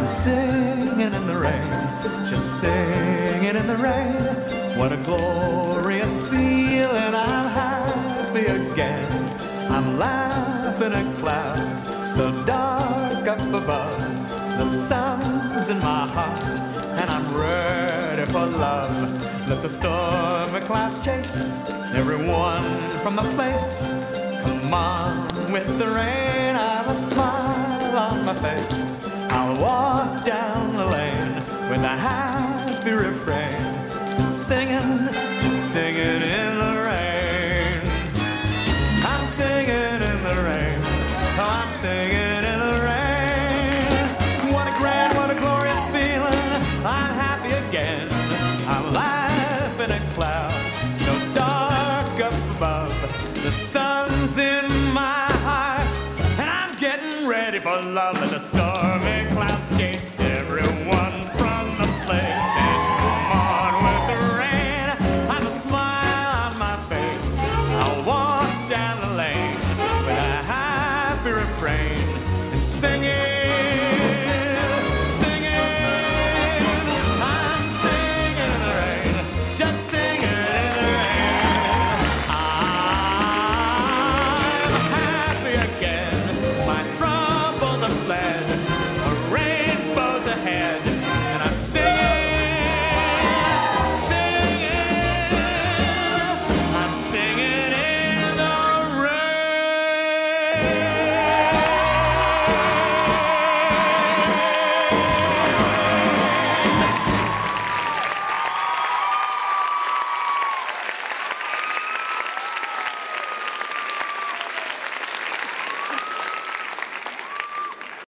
I'm singing in the rain, just singing in the rain. What a glorious feeling, I'm happy again. I'm laughing at clouds so dark up above. The sun's in my heart, and I'm ready for love. Let the stormy clouds chase everyone from the place. Come on with the rain, I've a smile on my face. I'll walk down the lane with a happy refrain, singing, singing in the rain. I'm singing in the rain. Oh, I'm singing in the rain. What a grand, what a glorious feeling. I'm happy again. I'm laughing at clouds so dark up above. The sun's in ready for love. And the stormy clouds chase everyone